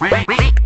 Wait, wait, wait.